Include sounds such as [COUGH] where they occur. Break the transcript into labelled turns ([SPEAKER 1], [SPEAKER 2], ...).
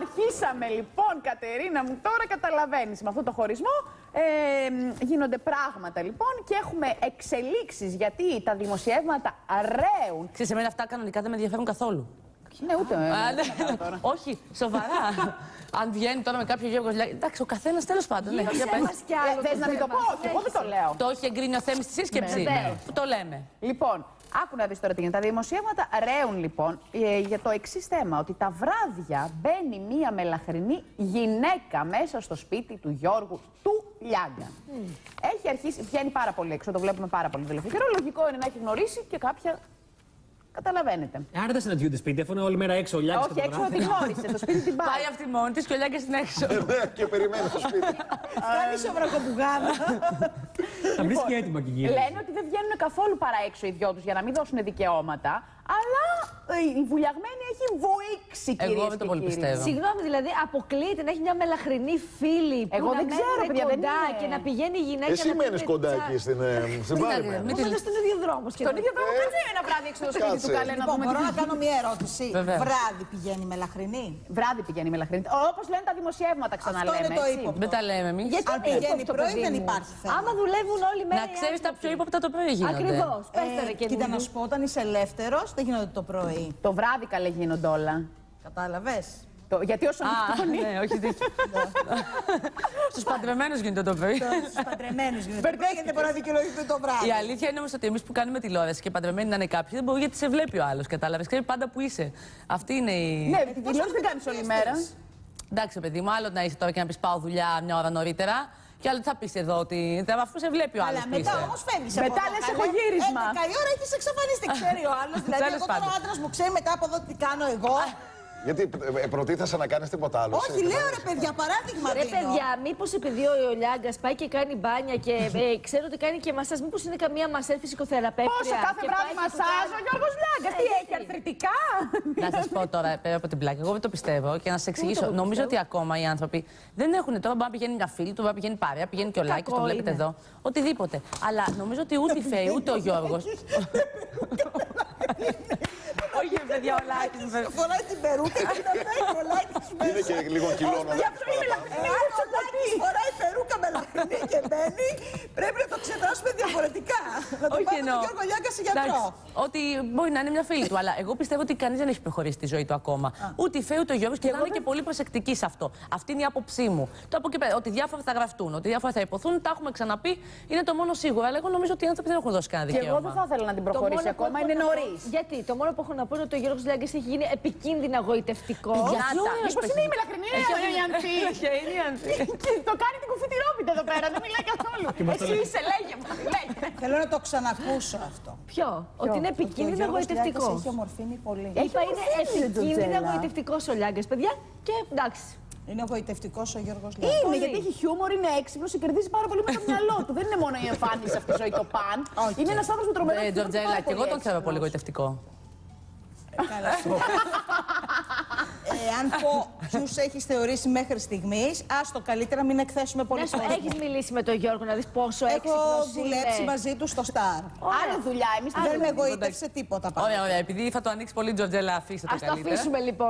[SPEAKER 1] Αρχίσαμε λοιπόν, Κατερίνα μου, τώρα καταλαβαίνεις. Με αυτό το χωρισμό ε, γίνονται πράγματα λοιπόν και έχουμε εξελίξεις γιατί τα δημοσιεύματα ρέουν.
[SPEAKER 2] Ξέρεις, εμένα αυτά κανονικά δεν με ενδιαφέρουν καθόλου.
[SPEAKER 1] Ναι, ούτε. ε,
[SPEAKER 2] Α, ναι.
[SPEAKER 1] δεν τώρα. [LAUGHS]
[SPEAKER 2] Όχι, σοβαρά. Αν βγαίνει τώρα με κάποιο Γιώργο Λιάκη. Εντάξει, ο καθένας τέλος πάντων. Ναι, για πες.
[SPEAKER 3] κι άλλος
[SPEAKER 1] Ε, Θες να μην το πω, όχι, εγώ δεν το λέω.
[SPEAKER 2] Το έχει εγκρίνει ο Θέμης στη σύσκεψη.
[SPEAKER 1] Ναι, βεβαίως.
[SPEAKER 2] Που το λέμε.
[SPEAKER 1] Λοιπόν, άκου να δεις τώρα τι γίνεται. Τα δημοσιεύματα ρέουν λοιπόν ε, για το εξής θέμα. Ότι τα βράδια μπαίνει μία μελαχρινή γυναίκα μέσα στο σπίτι του Γιώργου του Λιάγκα. Έχει αρχίσει, βγαίνει πάρα πολύ έξω, το βλέπουμε πάρα πολύ τελευταίο καιρό. Λογικό είναι να έχει γνωρίσει και κάποια. Καταλαβαίνετε.
[SPEAKER 4] Άρα δεν συναντιούνται σπίτι, αφού είναι όλη μέρα έξω, ο Λιάκης
[SPEAKER 1] Όχι, έξω την γνώρισε. Στο σπίτι την [LAUGHS] πάει.
[SPEAKER 2] Πάει αυτή μόνη της και ο Λιάκης στην έξω.
[SPEAKER 5] Ναι, και περιμένει στο σπίτι. [LAUGHS]
[SPEAKER 3] Κάνει σοβρακοπουγάδα.
[SPEAKER 4] Θα βρεις και έτοιμα και γύρω.
[SPEAKER 1] Λένε ότι δεν βγαίνουν καθόλου παρά έξω οι δυο τους για να μην δώσουν δικαιώματα. Αλλά ε, η βουλιαγμένη έχει βοήξει
[SPEAKER 2] Εγώ
[SPEAKER 1] κυρίες
[SPEAKER 2] δεν το
[SPEAKER 1] και
[SPEAKER 2] πολύ
[SPEAKER 1] κύριοι.
[SPEAKER 2] πιστεύω.
[SPEAKER 3] Συγγνώμη, δηλαδή αποκλείεται να έχει μια μελαχρινή φίλη που
[SPEAKER 1] Εγώ
[SPEAKER 3] να
[SPEAKER 1] δεν ξέρω,
[SPEAKER 3] μένουν
[SPEAKER 1] παιδιά, δεν
[SPEAKER 3] κοντά
[SPEAKER 1] είναι.
[SPEAKER 3] και να πηγαίνει η γυναίκα.
[SPEAKER 5] Εσύ
[SPEAKER 3] να
[SPEAKER 5] μένεις
[SPEAKER 3] πίνει
[SPEAKER 5] κοντά
[SPEAKER 3] τσα-
[SPEAKER 5] εκεί στην, ε, στην
[SPEAKER 2] Τι να
[SPEAKER 5] Πάρη.
[SPEAKER 2] κάνουμε,
[SPEAKER 5] μένεις.
[SPEAKER 2] μην
[SPEAKER 3] Είμαστε στον ίδιο δρόμο
[SPEAKER 1] Τον
[SPEAKER 3] σχεδόν.
[SPEAKER 1] ίδιο δρόμο κάτσε ένα βράδυ έξω στο σπίτι του
[SPEAKER 5] Κάτσε.
[SPEAKER 1] καλέ να
[SPEAKER 6] Λοιπόν,
[SPEAKER 1] δούμε
[SPEAKER 6] μπορώ
[SPEAKER 1] τι
[SPEAKER 6] να κάνω μια ερώτηση.
[SPEAKER 2] Βεβαίως.
[SPEAKER 6] Βράδυ πηγαίνει μελαχρινή;
[SPEAKER 1] Βράδυ πηγαίνει η μελαχρινή. Όπως λένε τα δημοσιεύματα, ξαναλέμε.
[SPEAKER 6] είναι το
[SPEAKER 1] έτσι.
[SPEAKER 6] ύποπτο.
[SPEAKER 2] Δεν τα λέμε εμείς.
[SPEAKER 3] Γιατί
[SPEAKER 6] Αν
[SPEAKER 3] είναι
[SPEAKER 6] πηγαίνει
[SPEAKER 3] ύποπτο,
[SPEAKER 6] πρωί,
[SPEAKER 3] παιδί
[SPEAKER 6] δεν
[SPEAKER 3] μου.
[SPEAKER 6] υπάρχει θέμα.
[SPEAKER 3] Άμα δουλεύουν όλοι μέρα.
[SPEAKER 2] Να ξέρεις τα πιο ύποπτα το πρωί γίνονται.
[SPEAKER 3] Ακριβώς. Πες
[SPEAKER 6] Ε,
[SPEAKER 3] τώρα και
[SPEAKER 6] κοίτα να σου πω, όταν είσαι ελεύθερος, δεν γίνονται το πρωί;
[SPEAKER 1] Το βράδυ καλέ γίνονται όλα.
[SPEAKER 6] Κατάλαβες;
[SPEAKER 1] Το, γιατί όσο
[SPEAKER 2] Α,
[SPEAKER 1] νυχτώνει.
[SPEAKER 2] ναι, όχι δίκιο. Στους παντρεμένους γίνεται το πρωί.
[SPEAKER 6] Στους παντρεμένους γίνεται. Το πρωί, γιατί δεν μπορεί να δικαιολογηθεί το βράδυ.
[SPEAKER 2] Η αλήθεια είναι όμως ότι εμείς που κάνουμε τηλεόραση και παντρεμένοι να είναι κάποιοι, δεν μπορεί γιατί σε βλέπει ο άλλος. Κατάλαβες. Ξέρει πάντα που είσαι. Αυτή είναι η.
[SPEAKER 1] Ναι, την τηλεόραση δεν κάνεις όλη μέρα.
[SPEAKER 2] Εντάξει, παιδί μου, άλλο να είσαι τώρα και να πεις πάω δουλειά μια ώρα νωρίτερα. Και άλλο τι θα πεις εδώ, ότι θα- αφού σε βλέπει ο άλλος.
[SPEAKER 6] Αλλά μετά όμως φεύγεις.
[SPEAKER 1] Μετά λες, έχω γύρισμα.
[SPEAKER 6] 11 η ώρα έχεις εξαφανιστεί, ξέρει ο άλλος. [LAUGHS] Δηλαδή,
[SPEAKER 2] Τέλος
[SPEAKER 6] εγώ τώρα ο
[SPEAKER 2] πάντων.
[SPEAKER 6] άντρας μου ξέρει μετά από εδώ τι κάνω εγώ.
[SPEAKER 5] Γιατί ε, προτίθεσαι να κάνεις τίποτα άλλο.
[SPEAKER 6] Όχι,
[SPEAKER 5] εσύ,
[SPEAKER 6] λέω ρε
[SPEAKER 5] καταλάβεις.
[SPEAKER 6] παιδιά, παράδειγμα
[SPEAKER 3] Ρε
[SPEAKER 6] δίνω.
[SPEAKER 3] παιδιά, μήπως επειδή ο Λιάγκας πάει και κάνει μπάνια και [LAUGHS] ε, ξέρω ότι κάνει και μασάζ, μήπως είναι καμία μασέρ φυσικοθεραπεύτρια.
[SPEAKER 1] Πόσο κάθε
[SPEAKER 3] και
[SPEAKER 1] βράδυ
[SPEAKER 3] πάει και του
[SPEAKER 1] μασάζ ο
[SPEAKER 3] κάνει-
[SPEAKER 1] Γιώργος Λιάγκας.
[SPEAKER 3] Ε,
[SPEAKER 1] Τι
[SPEAKER 3] γιατί;
[SPEAKER 1] έχει, αρθρητικά;
[SPEAKER 2] Να σας πω τώρα, πέρα από την πλάκα, εγώ δεν το πιστεύω και να σα εξηγήσω.
[SPEAKER 3] το
[SPEAKER 2] Νομίζω
[SPEAKER 3] πιστεύω.
[SPEAKER 2] ότι ακόμα οι άνθρωποι δεν έχουν τώρα. Μπορεί να πηγαίνει μια φίλη του, μπορεί να πηγαίνει παρέα, πηγαίνει και ο Λάκης, το
[SPEAKER 3] Κακό
[SPEAKER 2] βλέπετε
[SPEAKER 3] είναι.
[SPEAKER 2] εδώ. Οτιδήποτε. Αλλά νομίζω ότι ούτε η Φέη ούτε ο [LAUGHS] Γιώργο. [LAUGHS] Όχι, παιδιά, ο Λάκης.
[SPEAKER 6] Φοράει την περούκα και να πάει κολλάει τη
[SPEAKER 5] Είναι και λίγο κιλώνοντα.
[SPEAKER 1] Γι' αυτό είμαι λαχνή.
[SPEAKER 6] Εάν ο Λάκης φοράει περούκα με λαχνή και μπαίνει, πρέπει να το εξετάσουμε διαφορετικά. Να το
[SPEAKER 2] Όχι
[SPEAKER 6] πάμε
[SPEAKER 2] εννοώ.
[SPEAKER 6] τον Γιώργο Λιάγκα σε γιατρό.
[SPEAKER 2] Εντάξει, Ότι μπορεί να είναι μια φίλη του, αλλά εγώ πιστεύω ότι κανείς δεν έχει προχωρήσει τη ζωή του ακόμα. Ούτε η Φέη ούτε ο Γιώργος και θα είναι και πολύ προσεκτικοί σε αυτό. Αυτή είναι η άποψή μου. Το από εκεί πέρα, ότι διάφορα θα γραφτούν, ότι διάφορα θα υποθούν, τα έχουμε ξαναπεί, είναι το μόνο σίγουρο. Αλλά εγώ νομίζω ότι οι άνθρωποι δεν έχουν δώσει κανένα
[SPEAKER 1] Και εγώ
[SPEAKER 2] δικαίωμα.
[SPEAKER 1] δεν θα ήθελα να την
[SPEAKER 3] Το
[SPEAKER 1] προχωρήσει
[SPEAKER 3] μόνο που
[SPEAKER 1] ακόμα,
[SPEAKER 3] έχω
[SPEAKER 1] είναι
[SPEAKER 3] να πω-
[SPEAKER 1] νωρίς.
[SPEAKER 3] Γιατί το μόνο που έχω να πω είναι ότι ο Γιώργος Λιάγκα έχει γίνει επικίνδυνα γοητευτικός.
[SPEAKER 2] Παιδιά,
[SPEAKER 1] Γιατί
[SPEAKER 2] τα-
[SPEAKER 1] ωραίος Μήπως είναι η μελαχρινή η Ανθή.
[SPEAKER 2] είναι η Ανθή.
[SPEAKER 1] Και [LAUGHS] [LAUGHS] Το κάνει την κουφή τη ρόπιτα εδώ πέρα, δεν μιλάει καθόλου.
[SPEAKER 4] μας το
[SPEAKER 1] Εσύ
[SPEAKER 4] λέει.
[SPEAKER 1] είσαι, λέγε μου, λέγε.
[SPEAKER 6] Θέλω να το ξανακούσω αυτό.
[SPEAKER 3] Ποιο; Ότι είναι
[SPEAKER 6] Ότι ο
[SPEAKER 3] επικίνδυνα
[SPEAKER 6] Γιώργος
[SPEAKER 3] γοητευτικό.
[SPEAKER 6] Λιάγκας Έχει ομορφύνει πολύ.
[SPEAKER 3] Είπα είναι
[SPEAKER 1] ομορφήνει,
[SPEAKER 3] επικίνδυνα
[SPEAKER 1] Τζοτζέλα.
[SPEAKER 3] γοητευτικό ο Λιάγκας, παιδιά. Και εντάξει.
[SPEAKER 6] Είναι γοητευτικό ο Γιώργος Λιάγκα.
[SPEAKER 1] Είναι, γιατί έχει χιούμορ, είναι έξυπνος, και κερδίζει πάρα πολύ με το μυαλό του. Δεν είναι μόνο η εμφάνιση αυτή η ζωή, το παν.
[SPEAKER 6] Όχι.
[SPEAKER 1] Είναι ένας άνθρωπος με τρομερό
[SPEAKER 2] Ε,
[SPEAKER 1] χιούμορ και
[SPEAKER 2] Τζορτζέλα,
[SPEAKER 1] πάρα
[SPEAKER 2] και εγώ τον θεωρώ
[SPEAKER 1] έξυπνος.
[SPEAKER 2] πολύ γοητευτικό. [LAUGHS]
[SPEAKER 6] Εάν πω ποιους έχεις θεωρήσει μέχρι στιγμής, άστο καλύτερα μην εκθέσουμε πολύ
[SPEAKER 3] Να σου
[SPEAKER 6] κόσμο.
[SPEAKER 3] έχεις μιλήσει με τον Γιώργο να δεις πόσο έξυπνος
[SPEAKER 6] Έχω δουλέψει
[SPEAKER 3] είναι.
[SPEAKER 6] μαζί του στο Star.
[SPEAKER 1] Άλλη δουλειά, εμείς
[SPEAKER 6] Δεν με εγωίτευσε τίποτα πάνω.
[SPEAKER 2] Ωραία, ωραία. Επειδή θα το ανοίξει πολύ η Τζορτζέλα, αφήστε το
[SPEAKER 3] Α το
[SPEAKER 2] καλύτερα.
[SPEAKER 3] αφήσουμε λοιπόν.